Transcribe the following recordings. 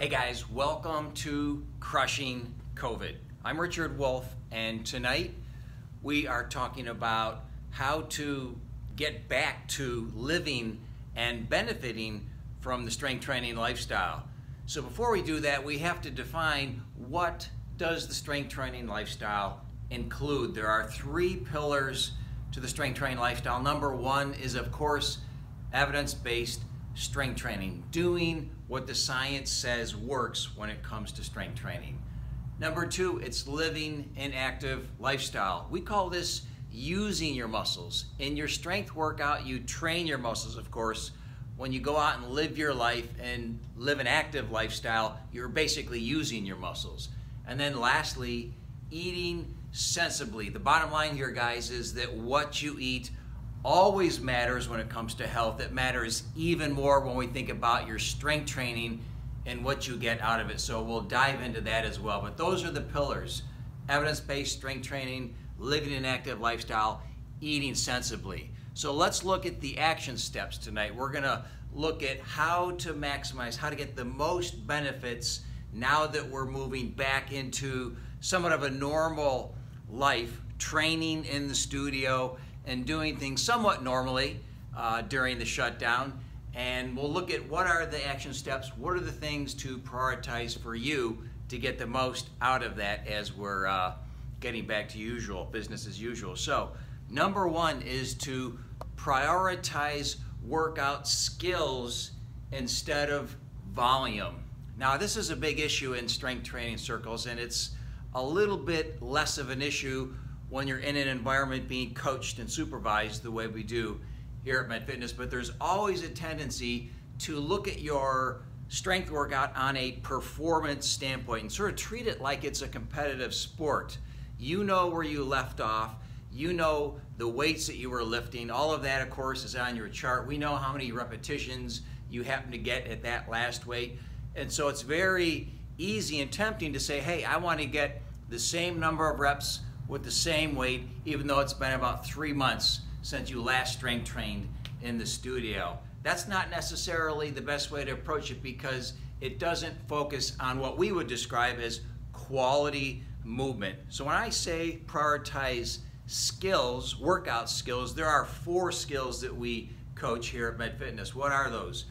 Hey guys, welcome to Crushing COVID. I'm Richard Wolff, and tonight we are talking about how to get back to living and benefiting from the strength training lifestyle. So before we do that, we have to define what does the strength training lifestyle include. There are three pillars to the strength training lifestyle. Number one is, of course, evidence-based strength training, doing what the science says works when it comes to strength training. Number two, it's living an active lifestyle. We call this using your muscles. In your strength workout, you train your muscles, of course. When you go out and live your life and live an active lifestyle, you're basically using your muscles. And then lastly, eating sensibly. The bottom line here, guys, is that what you eat always matters when it comes to health. It matters even more when we think about your strength training and what you get out of it. So we'll dive into that as well. But those are the pillars evidence based strength training, living an active lifestyle, eating sensibly. So let's look at the action steps tonight. We're going to look at how to maximize, how to get the most benefits now that we're moving back into somewhat of a normal life, training in the studio and doing things somewhat normally uh, during the shutdown. And we'll look at what are the action steps, what are the things to prioritize for you to get the most out of that as we're uh, getting back to usual, business as usual. So, number one is to prioritize workout skills instead of volume. Now, this is a big issue in strength training circles, and it's a little bit less of an issue when you're in an environment being coached and supervised the way we do here at Med Fitness, but there's always a tendency to look at your strength workout on a performance standpoint and sort of treat it like it's a competitive sport. You know where you left off, you know the weights that you were lifting, all of that, of course, is on your chart. We know how many repetitions you happen to get at that last weight. And so it's very easy and tempting to say, hey, I want to get the same number of reps with the same weight, even though it's been about three months since you last strength trained in the studio. That's not necessarily the best way to approach it because it doesn't focus on what we would describe as quality movement. So when I say prioritize skills, workout skills, there are four skills that we coach here at Med Fitness. What are those?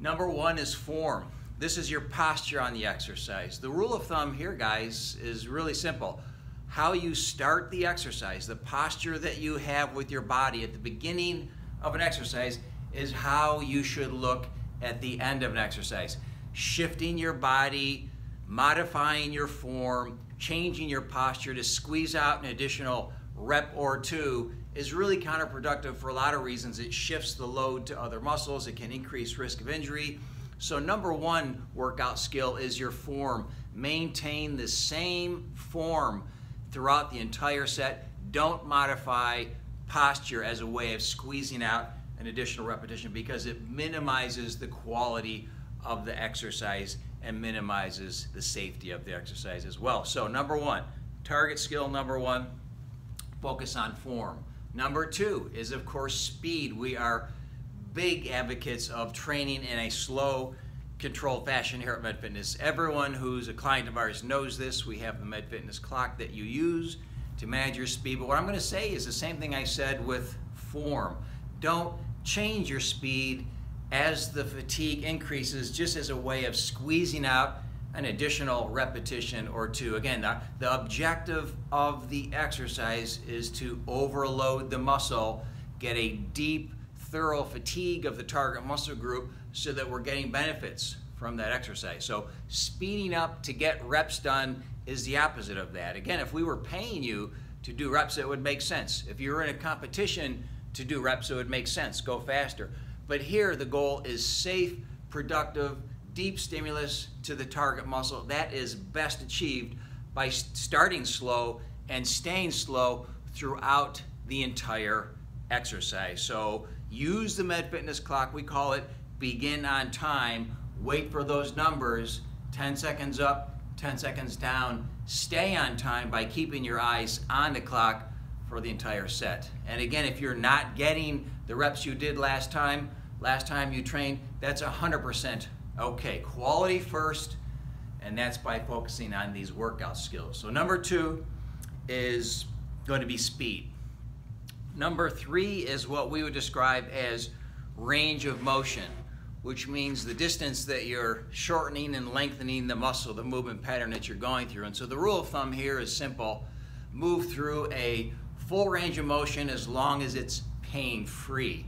Number one is form. This is your posture on the exercise. The rule of thumb here, guys, is really simple how you start the exercise, the posture that you have with your body at the beginning of an exercise is how you should look at the end of an exercise. Shifting your body, modifying your form, changing your posture to squeeze out an additional rep or two is really counterproductive for a lot of reasons. It shifts the load to other muscles, it can increase risk of injury. So, number one workout skill is your form. Maintain the same form throughout the entire set. Don't modify posture as a way of squeezing out an additional repetition because it minimizes the quality of the exercise and minimizes the safety of the exercise as well. So number one, target skill number one, focus on form. Number two is of course speed. We are big advocates of training in a slow controlled fashion here at Med Fitness. Everyone who's a client of ours knows this. We have the Med Fitness clock that you use to manage your speed. But what I'm going to say is the same thing I said with form. Don't change your speed as the fatigue increases just as a way of squeezing out an additional repetition or two. Again, the, the objective of the exercise is to overload the muscle, get a deep, thorough fatigue of the target muscle group so that we're getting benefits from that exercise. So speeding up to get reps done is the opposite of that. Again, if we were paying you to do reps, it would make sense. If you were in a competition to do reps, it would make sense. Go faster. But here, the goal is safe, productive, deep stimulus to the target muscle. That is best achieved by starting slow and staying slow throughout the entire exercise. So use the Med Fitness clock. We call it begin on time, wait for those numbers, 10 seconds up, 10 seconds down, stay on time by keeping your eyes on the clock for the entire set. And again, if you're not getting the reps you did last time, last time you trained, that's 100% Okay, quality first, and that's by focusing on these workout skills. So number two is going to be speed. Number three is what we would describe as range of motion, which means the distance that you're shortening and lengthening the muscle, the movement pattern that you're going through. And so the rule of thumb here is simple. Move through a full range of motion as long as it's pain-free.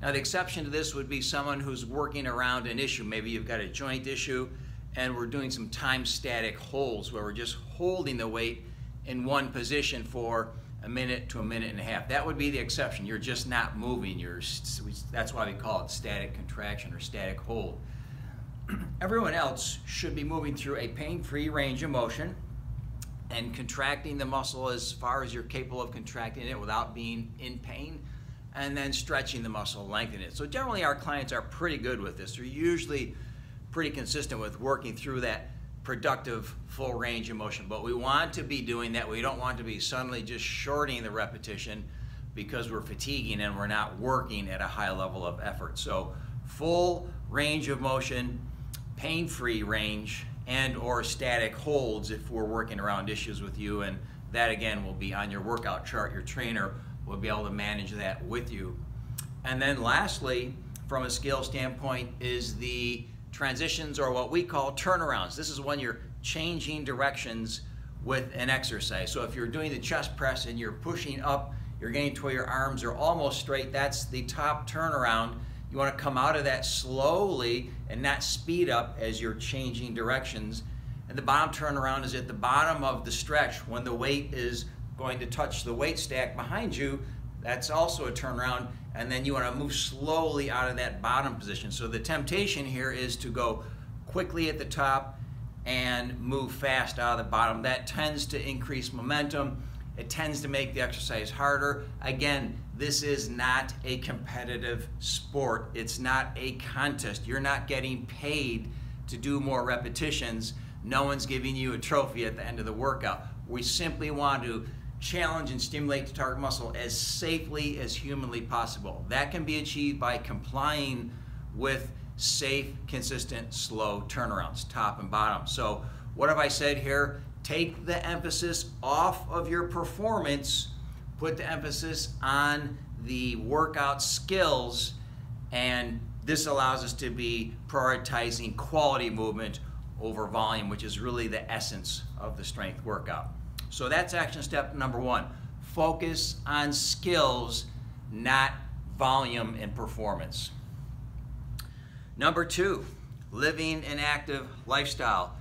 Now the exception to this would be someone who's working around an issue. Maybe you've got a joint issue and we're doing some time static holds where we're just holding the weight in one position for a minute to a minute and a half. That would be the exception. You're just not moving. You're, that's why we call it static contraction or static hold. Everyone else should be moving through a pain-free range of motion and contracting the muscle as far as you're capable of contracting it without being in pain and then stretching the muscle, lengthening it. So generally our clients are pretty good with this. They're usually pretty consistent with working through that productive full range of motion. But we want to be doing that. We don't want to be suddenly just shorting the repetition because we're fatiguing and we're not working at a high level of effort. So full range of motion, pain-free range, and or static holds if we're working around issues with you. And that again will be on your workout chart. Your trainer will be able to manage that with you. And then lastly, from a skill standpoint, is the transitions or what we call turnarounds. This is when you're changing directions with an exercise. So if you're doing the chest press and you're pushing up, you're getting to where your arms are almost straight, that's the top turnaround. You want to come out of that slowly and not speed up as you're changing directions. And the bottom turnaround is at the bottom of the stretch when the weight is going to touch the weight stack behind you. That's also a turnaround and then you want to move slowly out of that bottom position. So the temptation here is to go quickly at the top and move fast out of the bottom. That tends to increase momentum. It tends to make the exercise harder. Again, this is not a competitive sport. It's not a contest. You're not getting paid to do more repetitions. No one's giving you a trophy at the end of the workout. We simply want to challenge and stimulate the target muscle as safely as humanly possible. That can be achieved by complying with safe, consistent, slow turnarounds, top and bottom. So what have I said here? Take the emphasis off of your performance, put the emphasis on the workout skills, and this allows us to be prioritizing quality movement over volume, which is really the essence of the strength workout. So that's action step number one. Focus on skills, not volume and performance. Number two, living an active lifestyle.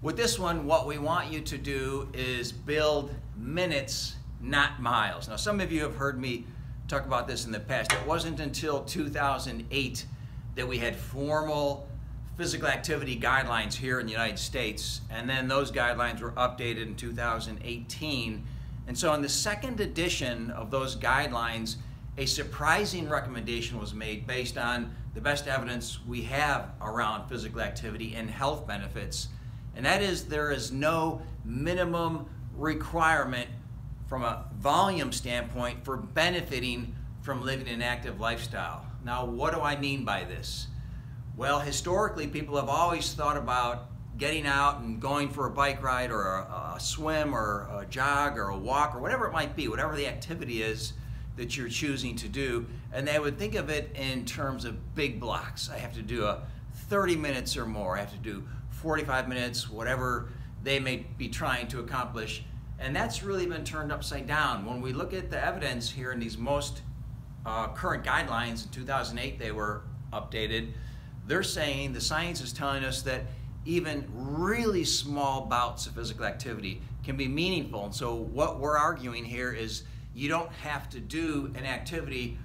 With this one, what we want you to do is build minutes, not miles. Now, some of you have heard me talk about this in the past. It wasn't until 2008 that we had formal physical activity guidelines here in the United States, and then those guidelines were updated in 2018. And so, in the second edition of those guidelines, a surprising recommendation was made based on the best evidence we have around physical activity and health benefits, and that is there is no minimum requirement from a volume standpoint for benefiting from living an active lifestyle. Now, what do I mean by this? Well, historically, people have always thought about getting out and going for a bike ride or a, a, swim or a jog or a walk or whatever it might be, whatever the activity is that you're choosing to do. And they would think of it in terms of big blocks. I have to do a 30 minutes or more. I have to do 45 minutes, whatever they may be trying to accomplish. And that's really been turned upside down. When we look at the evidence here in these most uh, current guidelines, in 2008 they were updated, they're saying the science is telling us that even really small bouts of physical activity can be meaningful. And so what we're arguing here is you don't have to do an activity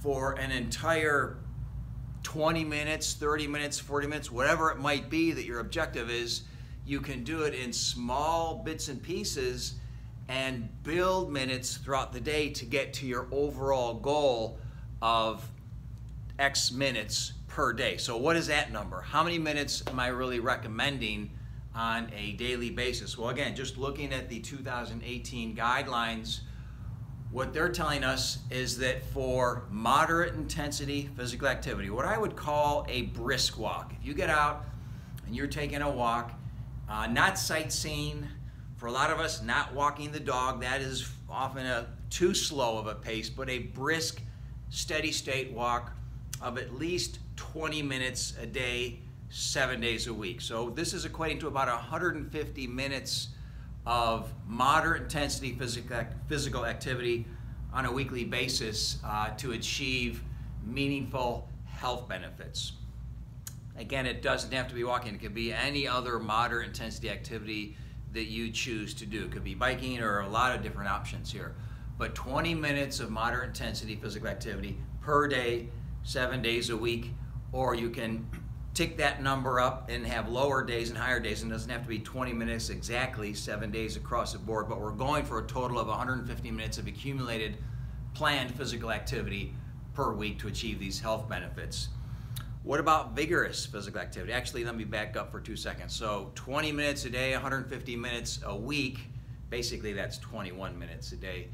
for an entire 20 minutes, 30 minutes, 40 minutes, whatever it might be that your objective is, you can do it in small bits and pieces and build minutes throughout the day to get to your overall goal of X minutes per day. So what is that number? How many minutes am I really recommending on a daily basis? Well, again, just looking at the 2018 guidelines, what they're telling us is that for moderate intensity physical activity, what I would call a brisk walk, if you get out and you're taking a walk, uh, not sightseeing, for a lot of us, not walking the dog, that is often a too slow of a pace, but a brisk, steady state walk of at least 20 minutes a day, seven days a week. So this is equating to about 150 minutes of moderate intensity physical, activity on a weekly basis uh, to achieve meaningful health benefits. Again, it doesn't have to be walking. It could be any other moderate intensity activity that you choose to do. It could be biking or a lot of different options here. But 20 minutes of moderate intensity physical activity per day, seven days a week, or you can tick that number up and have lower days and higher days. And it doesn't have to be 20 minutes exactly, seven days across the board, but we're going for a total of 150 minutes of accumulated planned physical activity per week to achieve these health benefits. What about vigorous physical activity? Actually, let me back up for two seconds. So 20 minutes a day, 150 minutes a week, basically that's 21 minutes a day.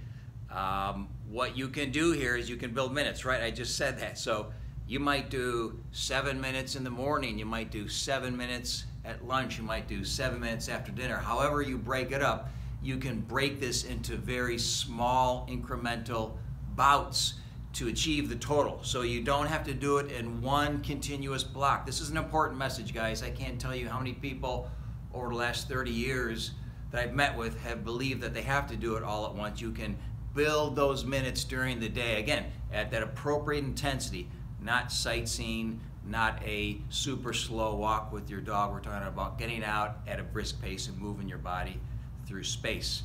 Um, what you can do here is you can build minutes, right? I just said that. So you might do seven minutes in the morning, you might do seven minutes at lunch, you might do seven minutes after dinner. However you break it up, you can break this into very small incremental bouts to achieve the total. So you don't have to do it in one continuous block. This is an important message, guys. I can't tell you how many people over the last 30 years that I've met with have believed that they have to do it all at once. You can build those minutes during the day, again, at that appropriate intensity not sightseeing, not a super slow walk with your dog. We're talking about getting out at a brisk pace and moving your body through space.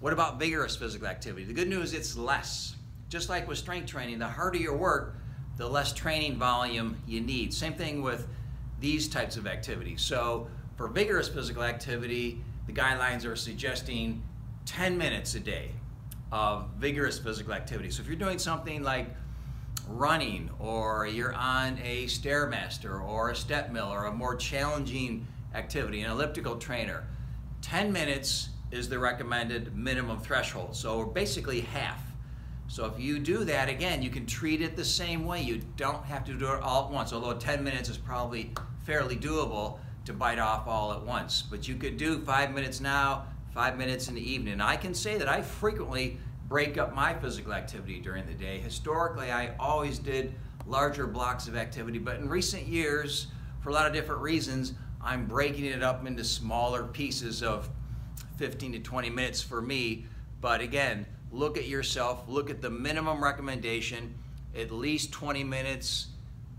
What about vigorous physical activity? The good news, is it's less. Just like with strength training, the harder your work, the less training volume you need. Same thing with these types of activities. So for vigorous physical activity, the guidelines are suggesting 10 minutes a day of vigorous physical activity. So if you're doing something like running or you're on a Stairmaster or a step mill or a more challenging activity, an elliptical trainer, 10 minutes is the recommended minimum threshold. So basically half. So if you do that, again, you can treat it the same way. You don't have to do it all at once, although 10 minutes is probably fairly doable to bite off all at once. But you could do five minutes now, five minutes in the evening. I can say that I frequently break up my physical activity during the day. Historically, I always did larger blocks of activity, but in recent years, for a lot of different reasons, I'm breaking it up into smaller pieces of 15 to 20 minutes for me. But again, look at yourself, look at the minimum recommendation, at least 20 minutes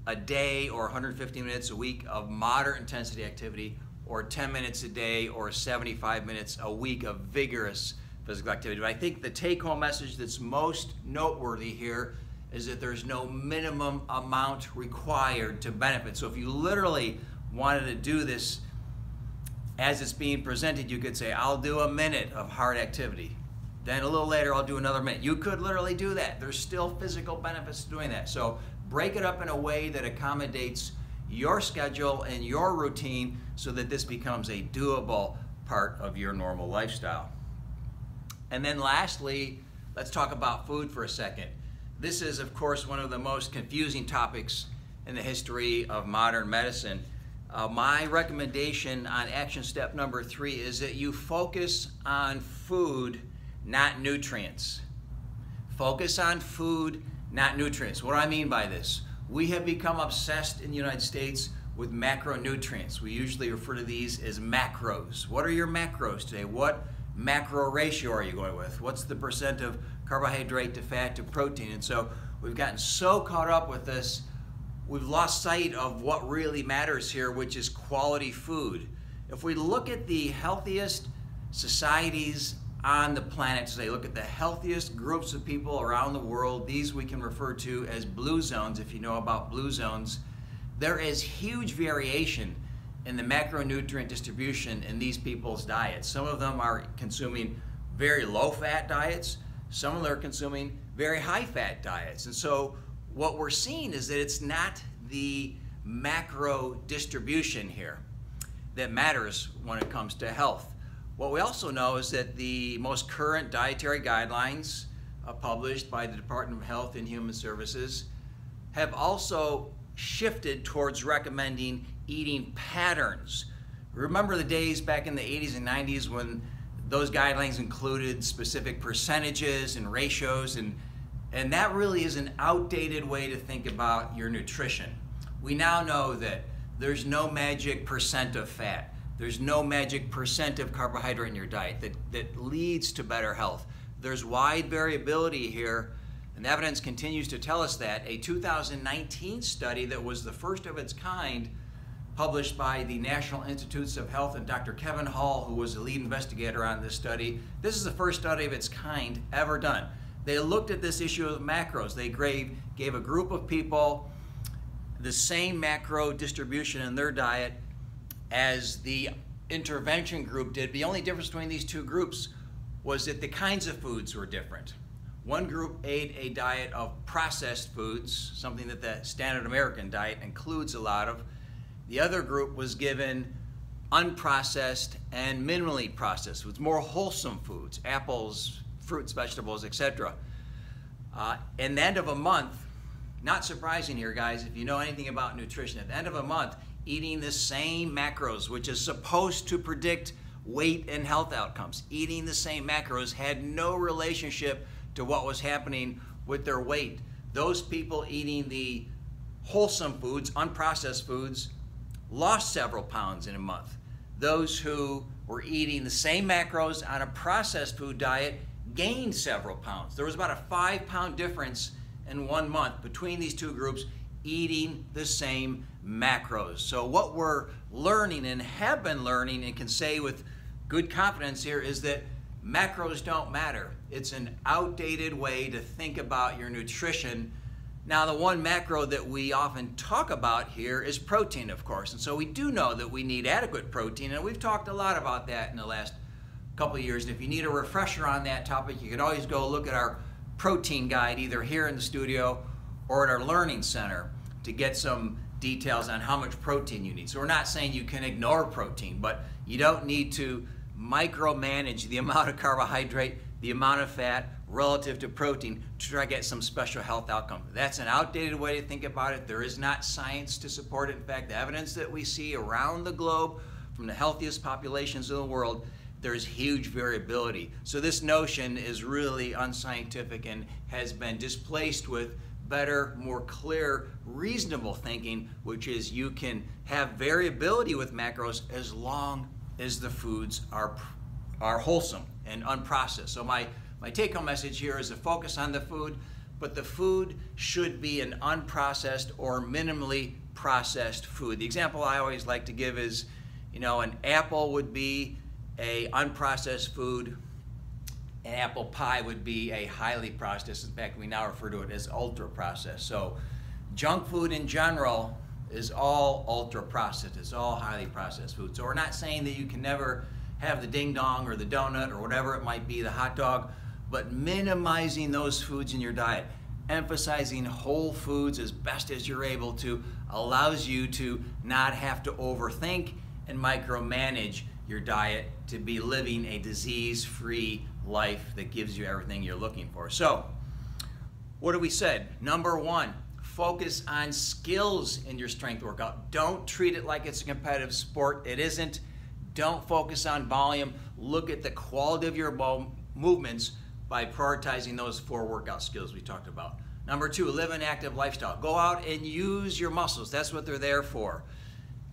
a day or 150 minutes a week of moderate intensity activity, or 10 minutes a day or 75 minutes a week of vigorous physical activity. But I think the take home message that's most noteworthy here is that there's no minimum amount required to benefit. So if you literally wanted to do this as it's being presented, you could say, I'll do a minute of hard activity. Then a little later, I'll do another minute. You could literally do that. There's still physical benefits to doing that. So break it up in a way that accommodates your schedule and your routine so that this becomes a doable part of your normal lifestyle. And then lastly, let's talk about food for a second. This is, of course, one of the most confusing topics in the history of modern medicine. Uh, my recommendation on action step number three is that you focus on food, not nutrients. Focus on food, not nutrients. What do I mean by this? We have become obsessed in the United States with macronutrients. We usually refer to these as macros. What are your macros today? What macro ratio are you going with? What's the percent of carbohydrate to fat to protein? And so we've gotten so caught up with this, we've lost sight of what really matters here, which is quality food. If we look at the healthiest societies on the planet today, look at the healthiest groups of people around the world, these we can refer to as blue zones, if you know about blue zones. There is huge variation in the macronutrient distribution in these people's diets. Some of them are consuming very low fat diets, some of them are consuming very high fat diets. And so what we're seeing is that it's not the macro distribution here that matters when it comes to health. What we also know is that the most current dietary guidelines uh, published by the Department of Health and Human Services have also shifted towards recommending eating patterns. Remember the days back in the 80s and 90s when those guidelines included specific percentages and ratios and and that really is an outdated way to think about your nutrition. We now know that there's no magic percent of fat. There's no magic percent of carbohydrate in your diet that, that leads to better health. There's wide variability here, and evidence continues to tell us that. A 2019 study that was the first of its kind published by the National Institutes of Health and Dr. Kevin Hall, who was the lead investigator on this study. This is the first study of its kind ever done. They looked at this issue of macros. They gave, gave a group of people the same macro distribution in their diet as the intervention group did. The only difference between these two groups was that the kinds of foods were different. One group ate a diet of processed foods, something that the standard American diet includes a lot of. The other group was given unprocessed and minimally processed foods, more wholesome foods, apples, fruits, vegetables, etc. Uh, and the end of a month, not surprising here, guys, if you know anything about nutrition, at the end of a month, eating the same macros, which is supposed to predict weight and health outcomes, eating the same macros had no relationship to what was happening with their weight. Those people eating the wholesome foods, unprocessed foods, lost several pounds in a month. Those who were eating the same macros on a processed food diet gained several pounds. There was about a five pound difference in one month between these two groups eating the same macros. So, what we're learning and have been learning and can say with good confidence here is that macros don't matter. It's an outdated way to think about your nutrition now, the one macro that we often talk about here is protein, of course. And so we do know that we need adequate protein, and we've talked a lot about that in the last couple of years. And if you need a refresher on that topic, you can always go look at our protein guide either here in the studio or at our learning center to get some details on how much protein you need. So we're not saying you can ignore protein, but you don't need to micromanage the amount of carbohydrate, the amount of fat, relative to protein to try to get some special health outcome. That's an outdated way to think about it. There is not science to support it. In fact, the evidence that we see around the globe from the healthiest populations in the world, there's huge variability. So this notion is really unscientific and has been displaced with better, more clear, reasonable thinking, which is you can have variability with macros as long as the foods are are wholesome and unprocessed. So my my take home message here is to focus on the food, but the food should be an unprocessed or minimally processed food. The example I always like to give is, you know, an apple would be a unprocessed food. An apple pie would be a highly processed. In fact, we now refer to it as ultra processed. So, junk food in general is all ultra processed. It's all highly processed food. So, we're not saying that you can never have the ding dong or the donut or whatever it might be, the hot dog but minimizing those foods in your diet, emphasizing whole foods as best as you're able to, allows you to not have to overthink and micromanage your diet to be living a disease free life that gives you everything you're looking for. So, what have we said? Number one, focus on skills in your strength workout. Don't treat it like it's a competitive sport. It isn't. Don't focus on volume. Look at the quality of your movements by prioritizing those four workout skills we talked about. Number two, live an active lifestyle. Go out and use your muscles. That's what they're there for.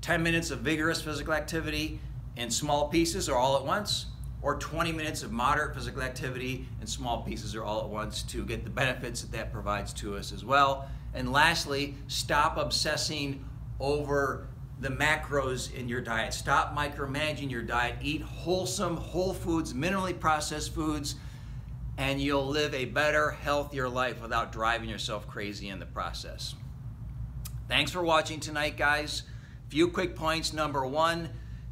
10 minutes of vigorous physical activity in small pieces or all at once, or 20 minutes of moderate physical activity in small pieces or all at once to get the benefits that that provides to us as well. And lastly, stop obsessing over the macros in your diet. Stop micromanaging your diet. Eat wholesome, whole foods, minimally processed foods and you'll live a better, healthier life without driving yourself crazy in the process. Thanks for watching tonight, guys. Few quick points. Number one,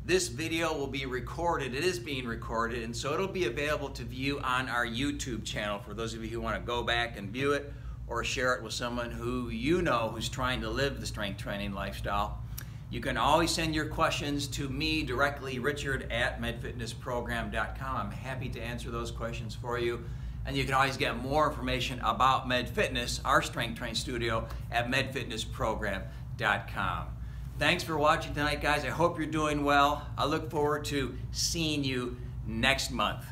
this video will be recorded. It is being recorded, and so it'll be available to view on our YouTube channel for those of you who want to go back and view it or share it with someone who you know who's trying to live the strength training lifestyle. You can always send your questions to me directly, richard at medfitnessprogram.com. I'm happy to answer those questions for you. And you can always get more information about Med Fitness, our strength training studio, at medfitnessprogram.com. Thanks for watching tonight, guys. I hope you're doing well. I look forward to seeing you next month.